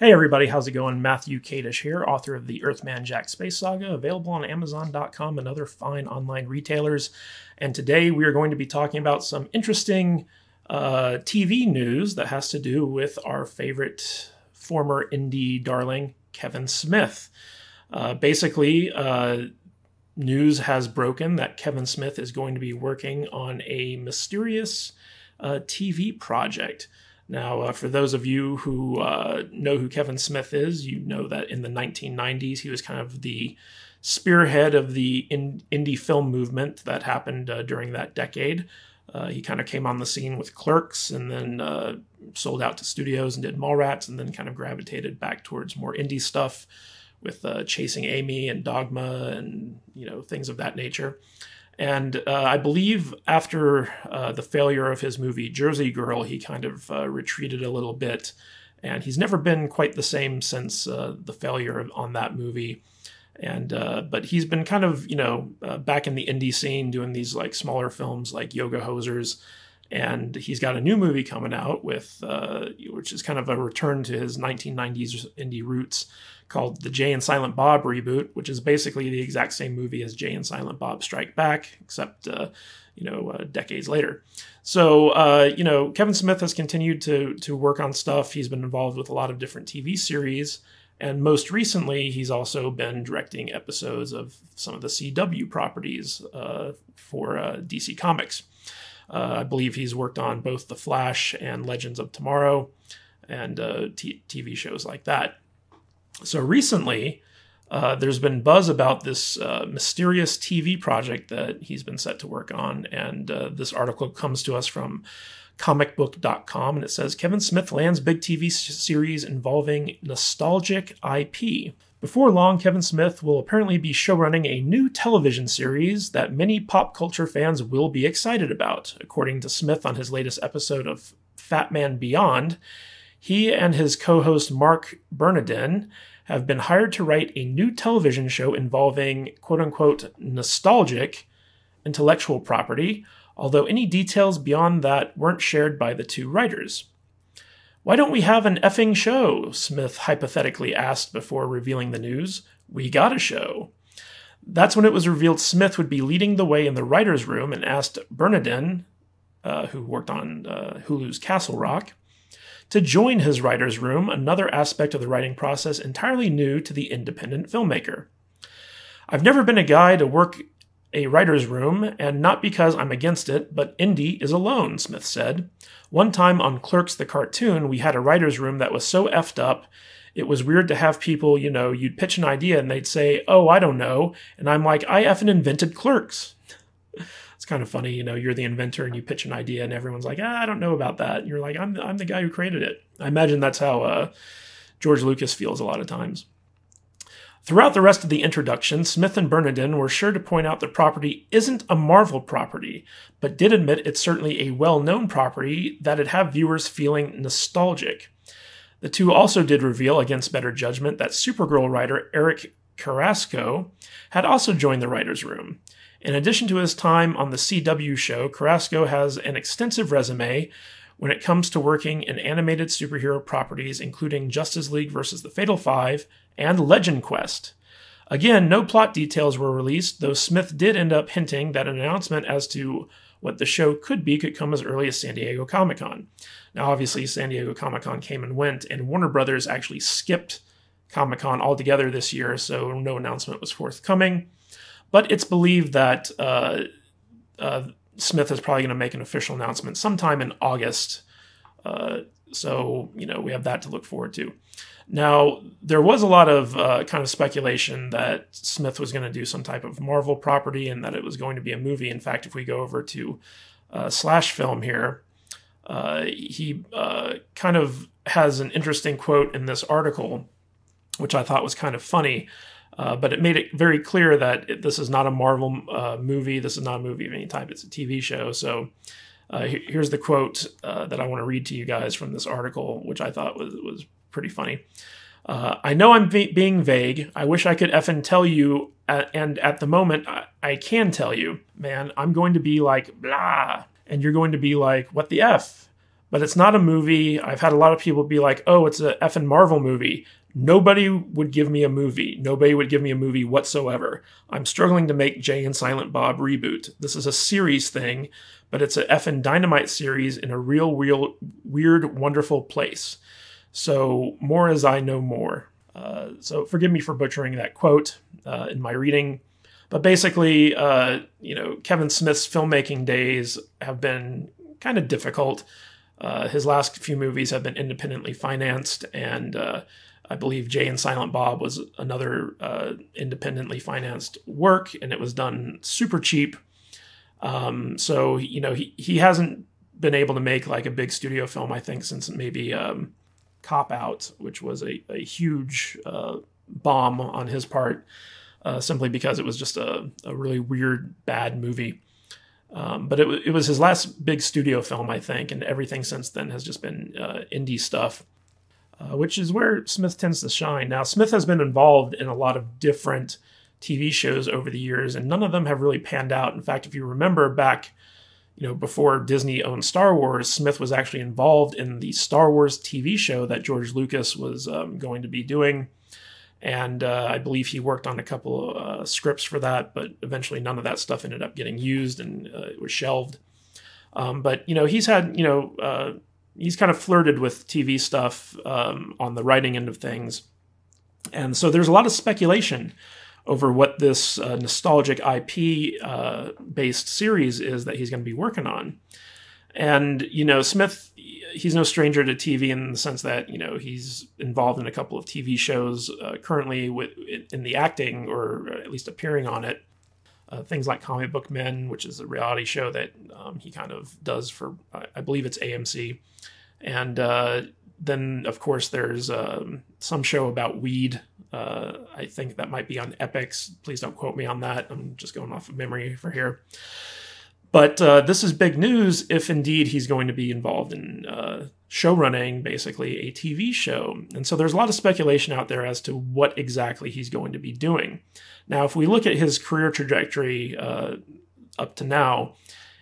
Hey everybody, how's it going? Matthew Kadish here, author of the Earthman Jack Space Saga, available on Amazon.com and other fine online retailers. And today we are going to be talking about some interesting uh, TV news that has to do with our favorite former indie darling, Kevin Smith. Uh, basically, uh, news has broken that Kevin Smith is going to be working on a mysterious uh, TV project. Now, uh, for those of you who uh, know who Kevin Smith is, you know that in the 1990s he was kind of the spearhead of the in- indie film movement that happened uh, during that decade. Uh, he kind of came on the scene with Clerks and then uh, sold out to studios and did Mallrats and then kind of gravitated back towards more indie stuff with uh, Chasing Amy and Dogma and you know things of that nature. And uh, I believe after uh, the failure of his movie Jersey Girl, he kind of uh, retreated a little bit, and he's never been quite the same since uh, the failure on that movie. And uh, but he's been kind of you know uh, back in the indie scene doing these like smaller films like Yoga Hosers, and he's got a new movie coming out with which is kind of a return to his 1990s indie roots called the Jay and Silent Bob reboot, which is basically the exact same movie as Jay and Silent Bob Strike Back, except uh, you know uh, decades later. So uh, you know Kevin Smith has continued to to work on stuff. He's been involved with a lot of different TV series. And most recently, he's also been directing episodes of some of the CW properties uh, for uh, DC Comics. Uh, I believe he's worked on both The Flash and Legends of Tomorrow and t- TV shows like that. So recently, uh, there's been buzz about this uh, mysterious TV project that he's been set to work on. And uh, this article comes to us from comicbook.com and it says Kevin Smith lands big TV series involving nostalgic IP. Before long, Kevin Smith will apparently be showrunning a new television series that many pop culture fans will be excited about. According to Smith on his latest episode of Fat Man Beyond, he and his co host Marc Bernardin have been hired to write a new television show involving quote unquote nostalgic intellectual property, although any details beyond that weren't shared by the two writers. Why don't we have an effing show? Smith hypothetically asked before revealing the news. We got a show. That's when it was revealed Smith would be leading the way in the writer's room and asked Bernardin, uh, who worked on uh, Hulu's Castle Rock, to join his writer's room, another aspect of the writing process entirely new to the independent filmmaker. I've never been a guy to work a writer's room, and not because I'm against it, but indie is alone, Smith said. One time on Clerks the cartoon, we had a writer's room that was so effed up, it was weird to have people, you know, you'd pitch an idea and they'd say, oh, I don't know. And I'm like, I effing invented Clerks it's kind of funny, you know, you're the inventor and you pitch an idea and everyone's like, ah, I don't know about that. And you're like, I'm, I'm the guy who created it. I imagine that's how uh, George Lucas feels a lot of times. Throughout the rest of the introduction, Smith and Bernardin were sure to point out the property isn't a Marvel property, but did admit it's certainly a well known property that'd have viewers feeling nostalgic. The two also did reveal, against better judgment, that Supergirl writer Eric Carrasco had also joined the writer's room. In addition to his time on the CW show, Carrasco has an extensive resume when it comes to working in animated superhero properties, including Justice League vs. the Fatal Five and Legend Quest. Again, no plot details were released, though Smith did end up hinting that an announcement as to what the show could be could come as early as San Diego Comic Con. Now, obviously, San Diego Comic Con came and went, and Warner Brothers actually skipped Comic Con altogether this year, so no announcement was forthcoming. But it's believed that uh, uh, Smith is probably going to make an official announcement sometime in August. Uh, so, you know, we have that to look forward to. Now, there was a lot of uh, kind of speculation that Smith was going to do some type of Marvel property and that it was going to be a movie. In fact, if we go over to uh, Slash Film here, uh, he uh, kind of has an interesting quote in this article, which I thought was kind of funny. But it made it very clear that it, this is not a Marvel movie. This is not a movie of any type. It's a TV show. So uh, here's the quote uh, that I want to read to you guys from this article, which I thought was, was pretty funny. Uh, I know I'm being vague. I wish I could effing tell you, at, and at the moment, I, I can tell you, man, I'm going to be like, blah. And you're going to be like, what the F? but it's not a movie. I've had a lot of people be like, "Oh, it's a effing Marvel movie." Nobody would give me a movie. Nobody would give me a movie whatsoever. I'm struggling to make Jay and Silent Bob reboot. This is a series thing, but it's a effing dynamite series in a real, real, weird, wonderful place. So more as I know more. Uh, so forgive me for butchering that quote uh, in my reading. But basically, uh, you know, Kevin Smith's filmmaking days have been kind of difficult. Uh, his last few movies have been independently financed, and uh, I believe Jay and Silent Bob was another uh, independently financed work, and it was done super cheap. Um, so you know he he hasn't been able to make like a big studio film, I think, since maybe um, Cop Out, which was a, a huge uh, bomb on his part, uh, simply because it was just a, a really weird, bad movie. Um, but it, it was his last big studio film, I think, and everything since then has just been uh, indie stuff, uh, which is where Smith tends to shine. Now, Smith has been involved in a lot of different TV shows over the years, and none of them have really panned out. In fact, if you remember back, you know, before Disney owned Star Wars, Smith was actually involved in the Star Wars TV show that George Lucas was um, going to be doing. And uh, I believe he worked on a couple of uh, scripts for that, but eventually none of that stuff ended up getting used and uh, it was shelved. Um, but, you know, he's had, you know, uh, he's kind of flirted with TV stuff um, on the writing end of things. And so there's a lot of speculation over what this uh, nostalgic IP uh, based series is that he's going to be working on. And, you know, Smith, he's no stranger to TV in the sense that, you know, he's involved in a couple of TV shows uh, currently with, in the acting or at least appearing on it. Uh, things like Comic Book Men, which is a reality show that um, he kind of does for, I believe it's AMC. And uh, then, of course, there's um, some show about weed uh, I think that might be on Epix. Please don't quote me on that. I'm just going off of memory for here. But uh, this is big news if indeed he's going to be involved in uh, show running, basically a TV show. And so there's a lot of speculation out there as to what exactly he's going to be doing. Now, if we look at his career trajectory uh, up to now,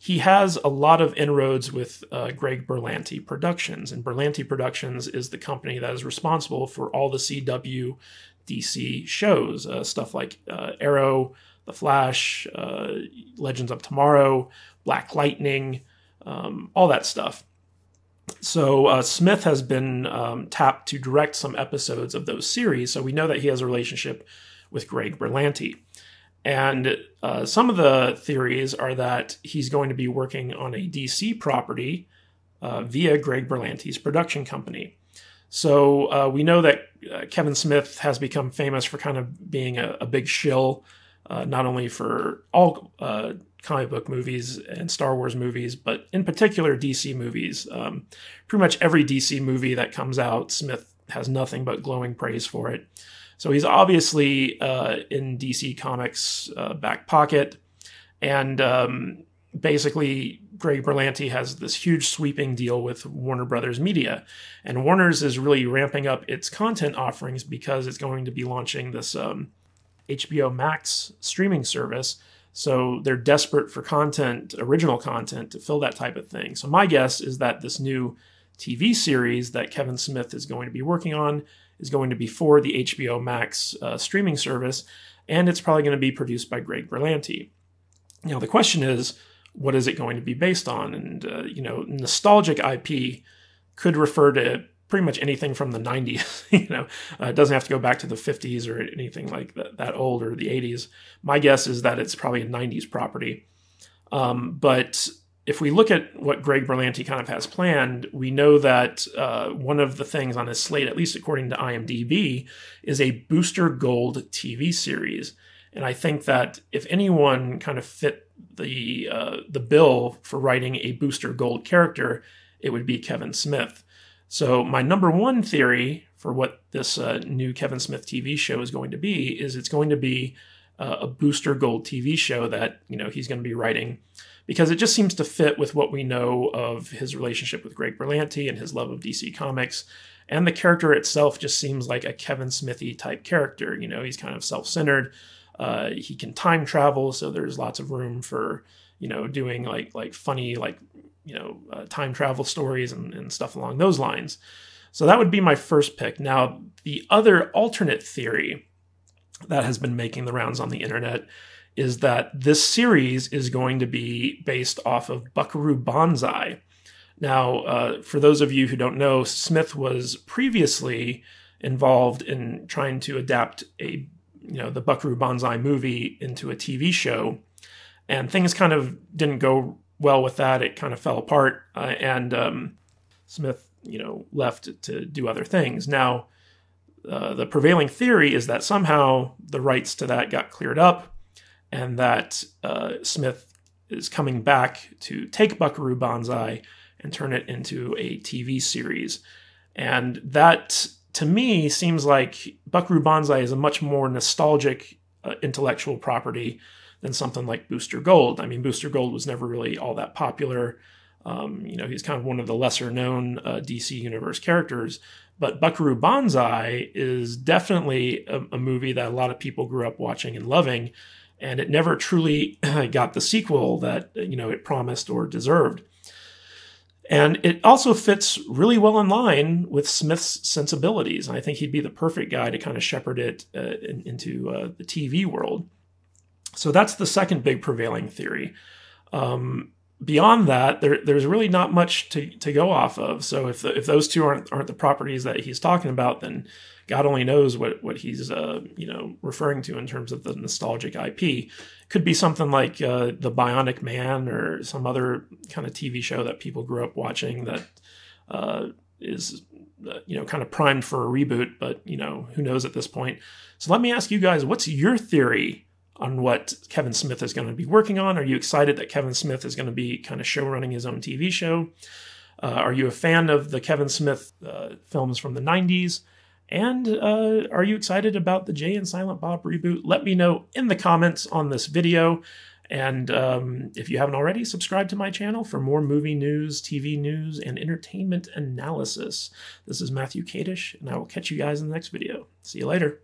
he has a lot of inroads with uh, Greg Berlanti Productions. And Berlanti Productions is the company that is responsible for all the CW DC shows, uh, stuff like uh, Arrow, The Flash, uh, Legends of Tomorrow, Black Lightning, um, all that stuff. So uh, Smith has been um, tapped to direct some episodes of those series, so we know that he has a relationship with Greg Berlanti. And uh, some of the theories are that he's going to be working on a DC property uh, via Greg Berlanti's production company. So uh, we know that uh, Kevin Smith has become famous for kind of being a, a big shill, uh, not only for all uh, comic book movies and Star Wars movies, but in particular DC movies. Um, pretty much every DC movie that comes out, Smith has nothing but glowing praise for it. So he's obviously uh, in DC Comics' uh, back pocket, and um, basically Greg Berlanti has this huge sweeping deal with Warner Brothers Media. And Warner's is really ramping up its content offerings because it's going to be launching this um, HBO Max streaming service. So they're desperate for content, original content, to fill that type of thing. So my guess is that this new TV series that Kevin Smith is going to be working on is going to be for the HBO Max uh, streaming service, and it's probably going to be produced by Greg Berlanti. Now, the question is, what is it going to be based on? And, uh, you know, nostalgic IP could refer to pretty much anything from the 90s. you know, uh, it doesn't have to go back to the 50s or anything like that, that old or the 80s. My guess is that it's probably a 90s property. Um, but if we look at what Greg Berlanti kind of has planned, we know that uh, one of the things on his slate, at least according to IMDb, is a Booster Gold TV series. And I think that if anyone kind of fit the uh, the bill for writing a Booster Gold character, it would be Kevin Smith. So my number one theory for what this uh, new Kevin Smith TV show is going to be is it's going to be uh, a Booster Gold TV show that you know he's going to be writing because it just seems to fit with what we know of his relationship with Greg Berlanti and his love of DC Comics. And the character itself just seems like a Kevin Smithy type character. You know, he's kind of self centered. Uh, he can time travel, so there's lots of room for you know doing like like funny like you know, uh, time travel stories and, and stuff along those lines. So that would be my first pick. Now, the other alternate theory that has been making the rounds on the internet is that this series is going to be based off of Buckaroo Banzai. Now, uh, for those of you who don't know, Smith was previously involved in trying to adapt a you know the Buckaroo Banzai movie into a TV show, and things kind of didn't go well with that. It kind of fell apart, uh, and um, Smith you know left to do other things. Now, uh, the prevailing theory is that somehow the rights to that got cleared up, and that uh, Smith is coming back to take Buckaroo Banzai and turn it into a TV series. And that, to me, seems like Buckaroo Banzai is a much more nostalgic uh, intellectual property than something like Booster Gold. I mean, Booster Gold was never really all that popular. Um, you know, he's kind of one of the lesser known uh, DC Universe characters. But Buckaroo Banzai is definitely a, a, movie that a lot of people grew up watching and loving, and it never truly got the sequel that you know it promised or deserved. And it also fits really well in line with Smith's sensibilities. And I think he'd be the perfect guy to kind of shepherd it uh, in, into uh, the TV world. So that's the second big prevailing theory. Um, beyond that, there, there's really not much to, to go off of. So if the, if those two aren't aren't the properties that he's talking about, then God only knows what what he's uh, you know referring to in terms of the nostalgic IP. Could be something like uh, the Bionic Man or some other kind of TV show that people grew up watching that uh, is uh, you know kind of primed for a reboot, but you know who knows at this point. So let me ask you guys, what's your theory on what Kevin Smith is going to be working on? Are you excited that Kevin Smith is going to be kind of show running his own TV show? Uh, are you a fan of the Kevin Smith uh, films from the 90s? And uh, are you excited about the Jay and Silent Bob reboot? Let me know in the comments on this video. And um, if you haven't already, subscribe to my channel for more movie news, TV news, and entertainment analysis. This is Matthew Kadish, and I will catch you guys in the next video. See you later.